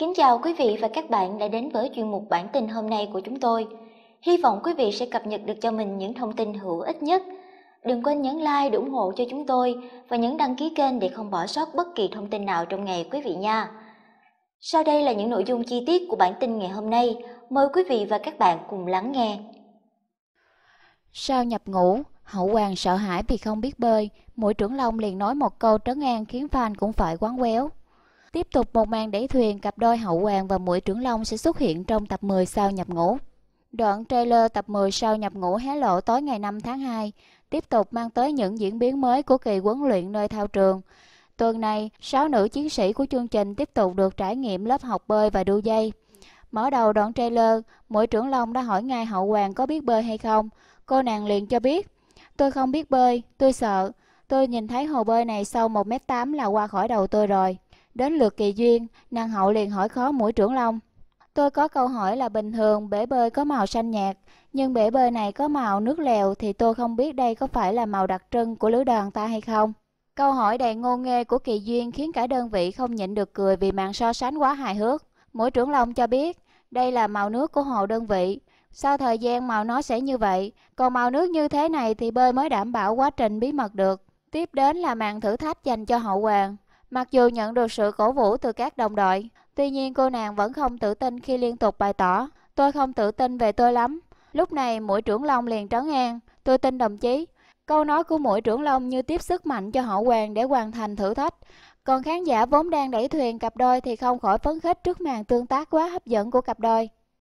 Kính chào quý vị và các bạn đã đến với chuyên mục bản tin hôm nay của chúng tôi. Hy vọng quý vị sẽ cập nhật được cho mình những thông tin hữu ích nhất. Đừng quên nhấn like để ủng hộ cho chúng tôi và nhấn đăng ký kênh để không bỏ sót bất kỳ thông tin nào trong ngày quý vị nha. Sau đây là những nội dung chi tiết của bản tin ngày hôm nay. Mời quý vị và các bạn cùng lắng nghe. Sau nhập ngũ, Hậu Hoàng sợ hãi vì không biết bơi, mũi trưởng Long liền nói một câu trấn an khiến fan cũng phải quán quéo. Tiếp tục một màn đẩy thuyền cặp đôi Hậu Hoàng và mũi trưởng Long sẽ xuất hiện trong tập 10 sau nhập ngũ. Đoạn trailer tập 10 sau nhập ngũ hé lộ tối ngày 5 tháng 2, tiếp tục mang tới những diễn biến mới của kỳ huấn luyện nơi thao trường. Tuần này, 6 nữ chiến sĩ của chương trình tiếp tục được trải nghiệm lớp học bơi và đu dây. Mở đầu đoạn trailer, mũi trưởng Long đã hỏi ngay Hậu Hoàng có biết bơi hay không. Cô nàng liền cho biết, tôi không biết bơi, tôi sợ. Tôi nhìn thấy hồ bơi này sâu 1m8 là qua khỏi đầu tôi rồi. Đến lượt kỳ duyên, nàng hậu liền hỏi khó mũi trưởng Long. Tôi có câu hỏi là bình thường bể bơi có màu xanh nhạt, nhưng bể bơi này có màu nước lèo thì tôi không biết đây có phải là màu đặc trưng của lữ đoàn ta hay không. Câu hỏi đầy ngô nghê của Kỳ Duyên khiến cả đơn vị không nhịn được cười vì màn so sánh quá hài hước. Mũi trưởng Long cho biết, đây là màu nước của hồ đơn vị. Sau thời gian màu nó sẽ như vậy, còn màu nước như thế này thì bơi mới đảm bảo quá trình bí mật được. Tiếp đến là màn thử thách dành cho hậu hoàng. Mặc dù nhận được sự cổ vũ từ các đồng đội, tuy nhiên cô nàng vẫn không tự tin khi liên tục bày tỏ, tôi không tự tin về tôi lắm. Lúc này mũi trưởng Long liền trấn an, tôi tin đồng chí. Câu nói của mũi trưởng Long như tiếp sức mạnh cho hậu hoàng để hoàn thành thử thách. Còn khán giả vốn đang đẩy thuyền cặp đôi thì không khỏi phấn khích trước màn tương tác quá hấp dẫn của cặp đôi.